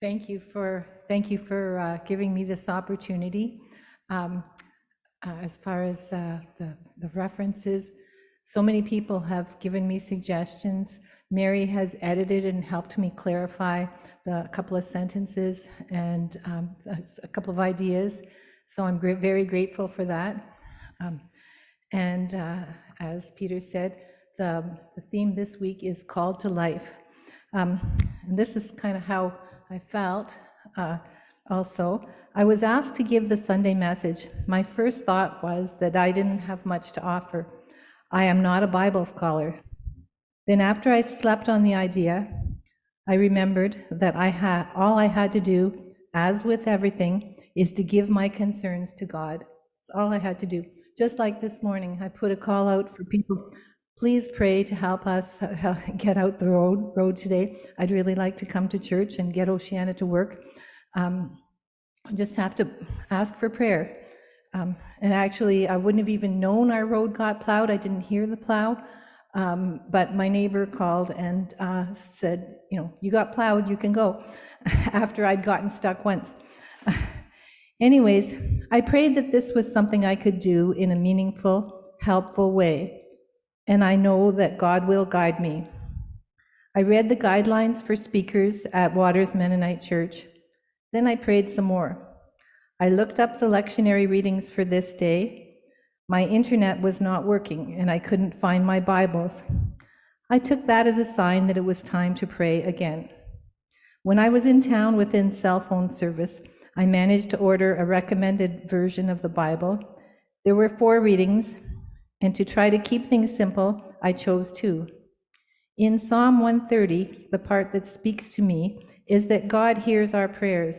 Thank you for, thank you for uh, giving me this opportunity. Um, uh, As far as uh, the the references, so many people have given me suggestions. Mary has edited and helped me clarify the couple of sentences and um, a couple of ideas, so I'm very grateful for that. Um, And uh, as Peter said, the the theme this week is Called to Life. Um, And this is kind of how I felt uh, also. I was asked to give the Sunday message. My first thought was that I didn't have much to offer. I am not a Bible scholar. Then, after I slept on the idea, I remembered that I had all I had to do, as with everything, is to give my concerns to God. It's all I had to do. Just like this morning, I put a call out for people. Please pray to help us uh, get out the road road today. I'd really like to come to church and get Oceana to work. Um, I just have to ask for prayer. Um, and actually, I wouldn't have even known our road got plowed. I didn't hear the plow. Um, but my neighbor called and uh, said, you know, you got plowed, you can go, after I'd gotten stuck once. Anyways, I prayed that this was something I could do in a meaningful, helpful way. And I know that God will guide me. I read the guidelines for speakers at Waters Mennonite Church. Then I prayed some more. I looked up the lectionary readings for this day. My internet was not working and I couldn't find my Bibles. I took that as a sign that it was time to pray again. When I was in town within cell phone service, I managed to order a recommended version of the Bible. There were four readings, and to try to keep things simple, I chose two. In Psalm 130, the part that speaks to me is that God hears our prayers.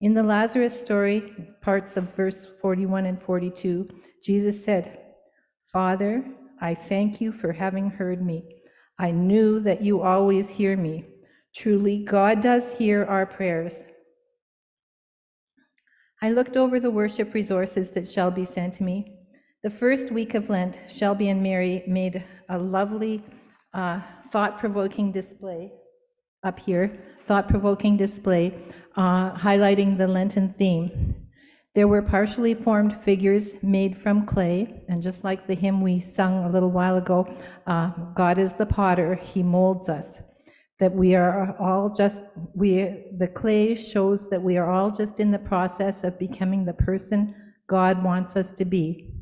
In the Lazarus story, parts of verse 41 and 42, Jesus said, Father, I thank you for having heard me. I knew that you always hear me. Truly, God does hear our prayers. I looked over the worship resources that Shelby sent to me. The first week of Lent, Shelby and Mary made a lovely, uh, thought provoking display up here, thought provoking display uh, highlighting the Lenten theme. There were partially formed figures made from clay, and just like the hymn we sung a little while ago, uh, God is the potter, he molds us. That we are all just, we, the clay shows that we are all just in the process of becoming the person God wants us to be.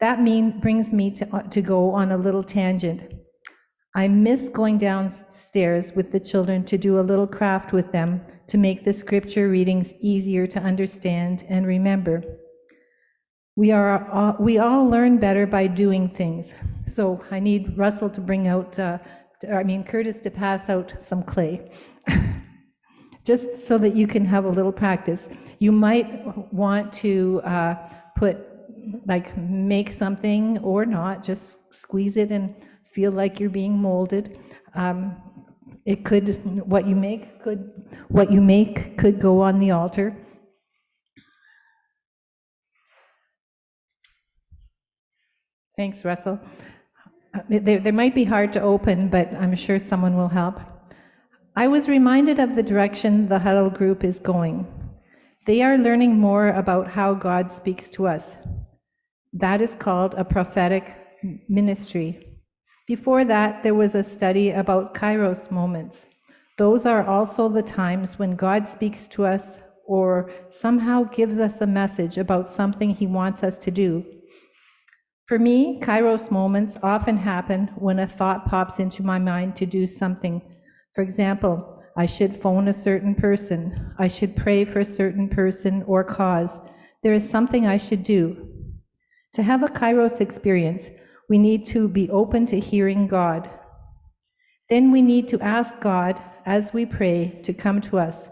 That mean, brings me to, to go on a little tangent. I miss going downstairs with the children to do a little craft with them to make the scripture readings easier to understand and remember. We, are all, we all learn better by doing things. So I need Russell to bring out, uh, I mean, Curtis to pass out some clay. Just so that you can have a little practice. You might want to uh, put, like, make something or not, just squeeze it and feel like you're being molded. Um, it could, what you make could, what you make could go on the altar. Thanks, Russell. Uh, They, they might be hard to open, but I'm sure someone will help. I was reminded of the direction the Huddle Group is going. They are learning more about how God speaks to us. That is called a prophetic ministry. Before that, there was a study about kairos moments. Those are also the times when God speaks to us or somehow gives us a message about something he wants us to do. For me, kairos moments often happen when a thought pops into my mind to do something. For example, I should phone a certain person. I should pray for a certain person or cause. There is something I should do. To have a kairos experience, we need to be open to hearing God. Then we need to ask God as we pray to come to us.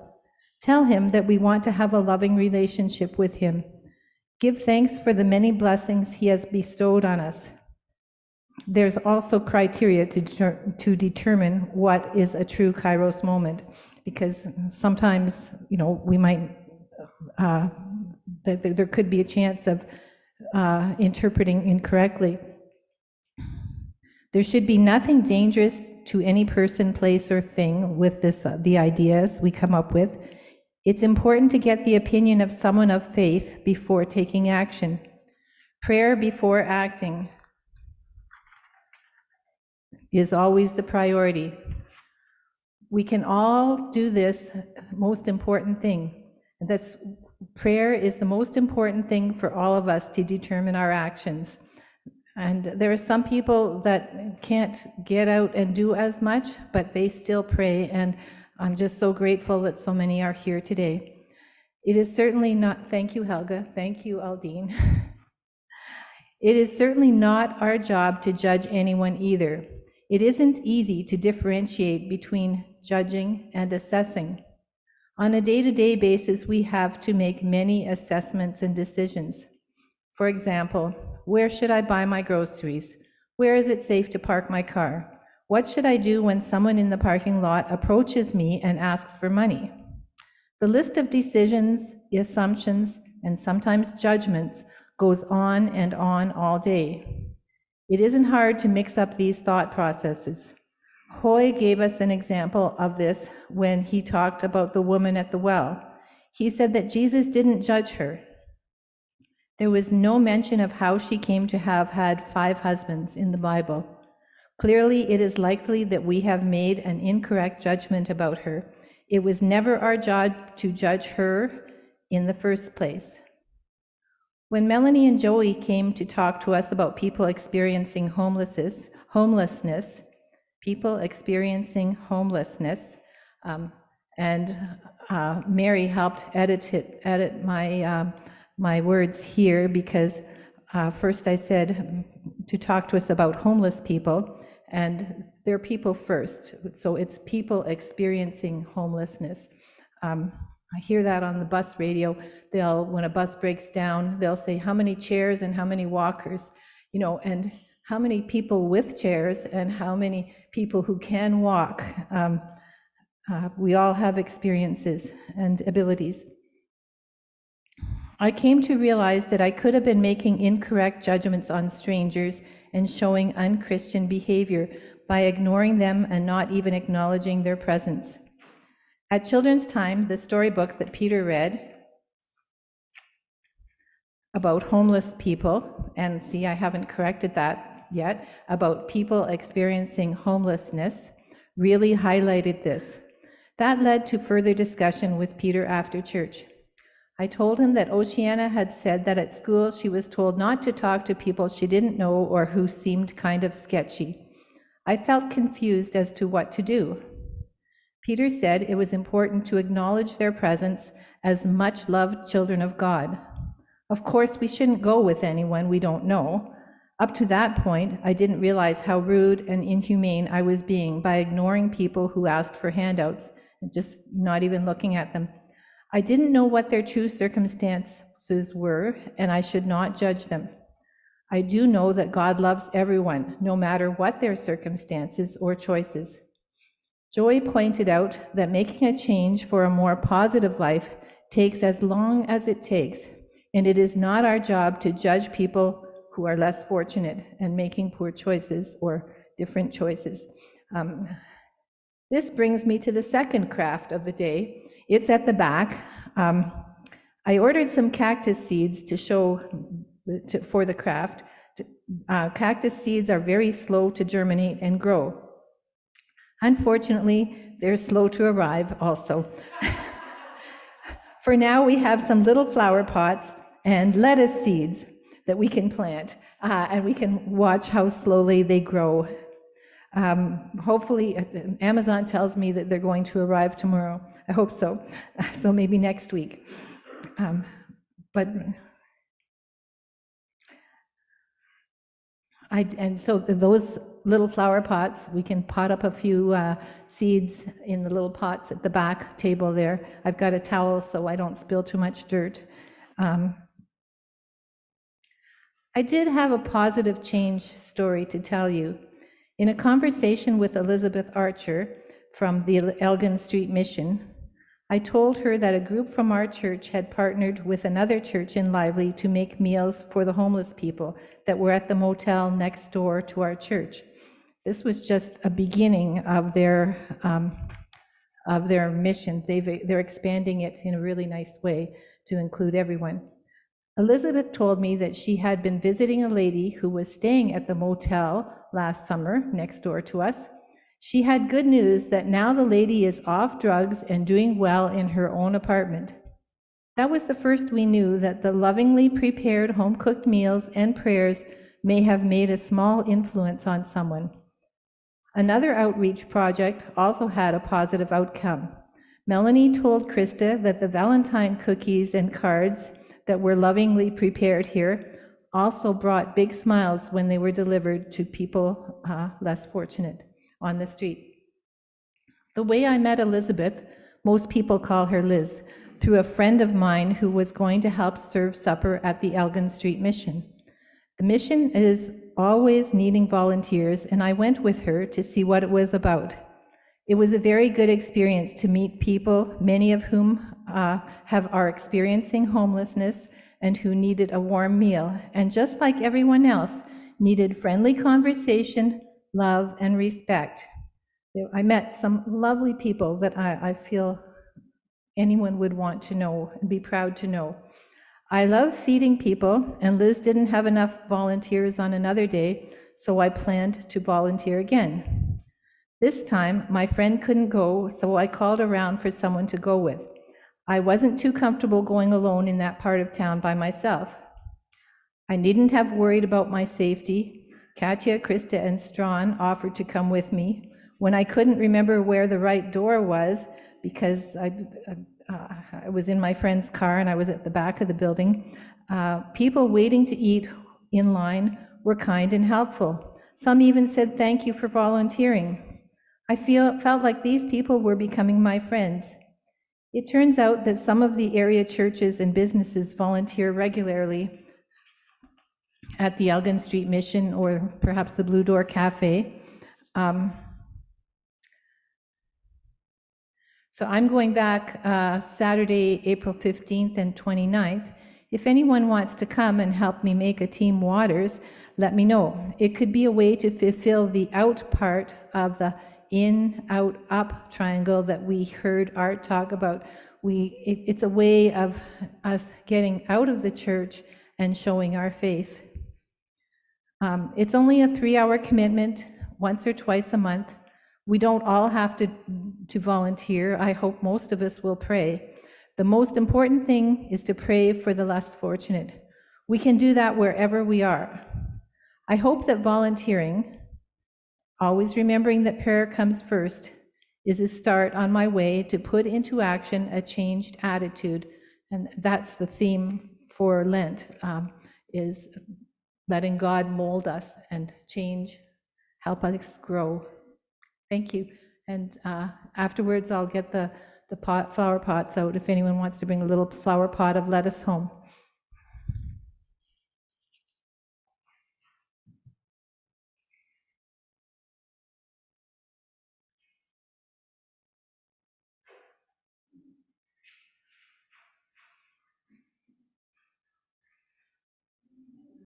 Tell him that we want to have a loving relationship with him. Give thanks for the many blessings he has bestowed on us. There's also criteria to, to determine what is a true kairos moment, because sometimes, you know, we might, uh, there could be a chance of uh, interpreting incorrectly. There should be nothing dangerous to any person, place, or thing with this, uh, the ideas we come up with, it's important to get the opinion of someone of faith before taking action. Prayer before acting is always the priority. We can all do this most important thing. That's prayer is the most important thing for all of us to determine our actions. And there are some people that can't get out and do as much, but they still pray. And I'm just so grateful that so many are here today. It is certainly not, thank you, Helga. Thank you, Aldine. It is certainly not our job to judge anyone either. It isn't easy to differentiate between judging and assessing. On a day to day basis, we have to make many assessments and decisions. For example, where should I buy my groceries? Where is it safe to park my car? What should I do when someone in the parking lot approaches me and asks for money? The list of decisions, assumptions, and sometimes judgments goes on and on all day. It isn't hard to mix up these thought processes. Hoy gave us an example of this when he talked about the woman at the well. He said that Jesus didn't judge her. There was no mention of how she came to have had five husbands in the Bible. Clearly, it is likely that we have made an incorrect judgment about her. It was never our job to judge her in the first place. When Melanie and Joey came to talk to us about people experiencing homelessness, homelessness, people experiencing homelessness, um, and uh, Mary helped edit it, edit my uh, my words here because uh, first I said to talk to us about homeless people, and they're people first. So it's people experiencing homelessness. Um, I hear that on the bus radio. They'll, when a bus breaks down, they'll say how many chairs and how many walkers, you know, and how many people with chairs and how many people who can walk. Um, uh, we all have experiences and abilities. I came to realize that I could have been making incorrect judgments on strangers and showing unchristian behavior by ignoring them and not even acknowledging their presence. At children's time, the storybook that Peter read about homeless people, and see, I haven't corrected that yet, about people experiencing homelessness, really highlighted this. That led to further discussion with Peter after church. I told him that Oceana had said that at school she was told not to talk to people she didn't know or who seemed kind of sketchy. I felt confused as to what to do. Peter said it was important to acknowledge their presence as much loved children of God. Of course, we shouldn't go with anyone we don't know. Up to that point, I didn't realize how rude and inhumane I was being by ignoring people who asked for handouts and just not even looking at them. I didn't know what their true circumstances were, and I should not judge them. I do know that God loves everyone, no matter what their circumstances or choices. Joy pointed out that making a change for a more positive life takes as long as it takes, and it is not our job to judge people who are less fortunate and making poor choices or different choices. Um, this brings me to the second craft of the day. It's at the back. Um, I ordered some cactus seeds to show to, for the craft. Uh, cactus seeds are very slow to germinate and grow. Unfortunately, they're slow to arrive also. For now, we have some little flower pots and lettuce seeds that we can plant, uh, and we can watch how slowly they grow. Um, hopefully, uh, Amazon tells me that they're going to arrive tomorrow. I hope so. So maybe next week. Um, but I, and so those little flower pots, we can pot up a few uh, seeds in the little pots at the back table there. I've got a towel so I don't spill too much dirt. Um, I did have a positive change story to tell you. In a conversation with Elizabeth Archer from the Elgin Street Mission, I told her that a group from our church had partnered with another church in Lively to make meals for the homeless people that were at the motel next door to our church. This was just a beginning of their, um, of their mission. They've, they're expanding it in a really nice way to include everyone. Elizabeth told me that she had been visiting a lady who was staying at the motel last summer next door to us. She had good news that now the lady is off drugs and doing well in her own apartment. That was the first we knew that the lovingly prepared home cooked meals and prayers may have made a small influence on someone. Another outreach project also had a positive outcome. Melanie told Krista that the Valentine cookies and cards that were lovingly prepared here also brought big smiles when they were delivered to people uh, less fortunate on the street. The way I met Elizabeth, most people call her Liz, through a friend of mine who was going to help serve supper at the Elgin Street Mission. The mission is always needing volunteers, and I went with her to see what it was about. It was a very good experience to meet people, many of whom uh, have are experiencing homelessness and who needed a warm meal, and just like everyone else, needed friendly conversation, love, and respect. I met some lovely people that I, I feel anyone would want to know and be proud to know. I love feeding people, and Liz didn't have enough volunteers on another day, so I planned to volunteer again. This time, my friend couldn't go, so I called around for someone to go with. I wasn't too comfortable going alone in that part of town by myself. I needn't have worried about my safety. Katya, Krista, and Strawn offered to come with me. When I couldn't remember where the right door was, because I, uh, I was in my friend's car and I was at the back of the building. Uh, people waiting to eat in line were kind and helpful. Some even said thank you for volunteering. I feel, felt like these people were becoming my friends. It turns out that some of the area churches and businesses volunteer regularly at the Elgin Street Mission or perhaps the Blue Door Cafe. Um, So I'm going back uh, Saturday, April 15th and 29th. If anyone wants to come and help me make a Team Waters, let me know. It could be a way to fulfill the out part of the in, out, up triangle that we heard Art talk about. We, it, it's a way of us getting out of the church and showing our faith. Um, it's only a three hour commitment, once or twice a month. We don't all have to, to volunteer. I hope most of us will pray. The most important thing is to pray for the less fortunate. We can do that wherever we are. I hope that volunteering, always remembering that prayer comes first, is a start on my way to put into action a changed attitude. And that's the theme for Lent, um, is letting God mold us and change, help us grow. Thank you. And uh, afterwards, I'll get the, the pot, flower pots out if anyone wants to bring a little flower pot of lettuce home.